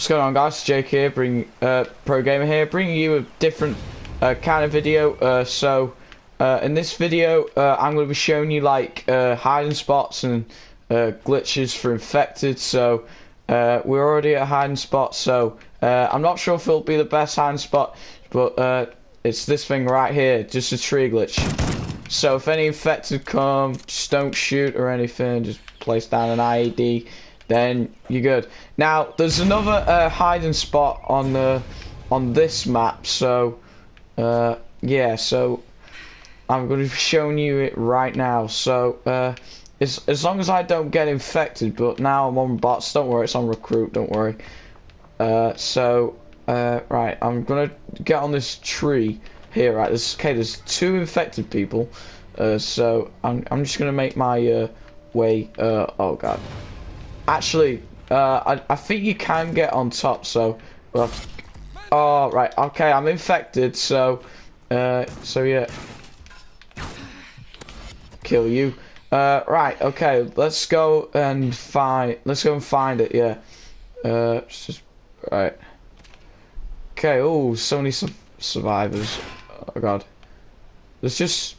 What's going on guys, Jake here, bring, uh, Pro Gamer here, bringing you a different uh, kind of video. Uh, so, uh, in this video, uh, I'm going to be showing you like uh, hiding spots and glitches for infected. So, we're already at a hiding spot, so I'm not sure if it'll be the best hiding spot, but it's this thing right here, just a tree glitch. So if any infected come, just don't shoot or anything, just place down an IED then you're good. Now, there's another uh, hiding spot on the on this map, so uh, yeah, so I'm going to be showing you it right now. So uh, as as long as I don't get infected, but now I'm on bots. Don't worry, it's on recruit. Don't worry. Uh, so uh, right, I'm gonna get on this tree here. Right, there's okay. There's two infected people. Uh, so I'm I'm just gonna make my way. Oh god. Actually, uh, I, I think you can get on top, so... Well, oh, right, okay, I'm infected, so... Uh, so yeah. Kill you. Uh, right, okay, let's go and find... Let's go and find it, yeah. Uh, just... Right. Okay, oh, so many su survivors. Oh, God. Let's just...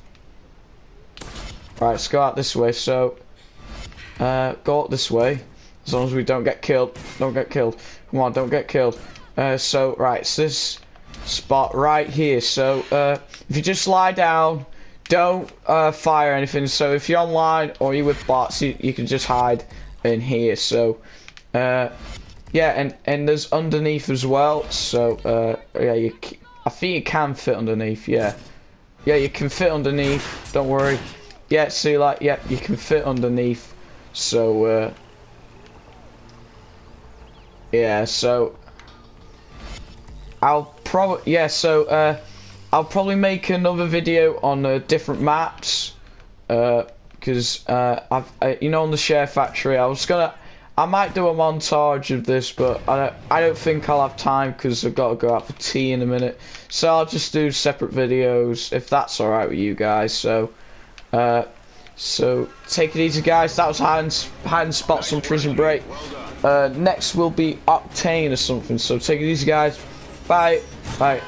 Right, let's go out this way, so... Uh, go up this way. As long as we don't get killed. Don't get killed. Come on, don't get killed. Uh, so, right, it's this spot right here. So, uh, if you just lie down, don't uh, fire anything. So, if you're online or you're with bots, you, you can just hide in here. So, uh, yeah, and, and there's underneath as well. So, uh, yeah, you, I think you can fit underneath, yeah. Yeah, you can fit underneath, don't worry. Yeah, see, like, yeah, you can fit underneath. So, uh, yeah, so I'll probably yeah, so uh, I'll probably make another video on uh, different maps because uh, uh, I've uh, you know on the share factory I was gonna I might do a montage of this, but I don't I don't think I'll have time because I've got to go out for tea in a minute. So I'll just do separate videos if that's all right with you guys. So. Uh, so take it easy, guys. That was hiding, hiding spots on Prison Break. Uh, next will be Octane or something. So take it easy, guys. Bye. Bye.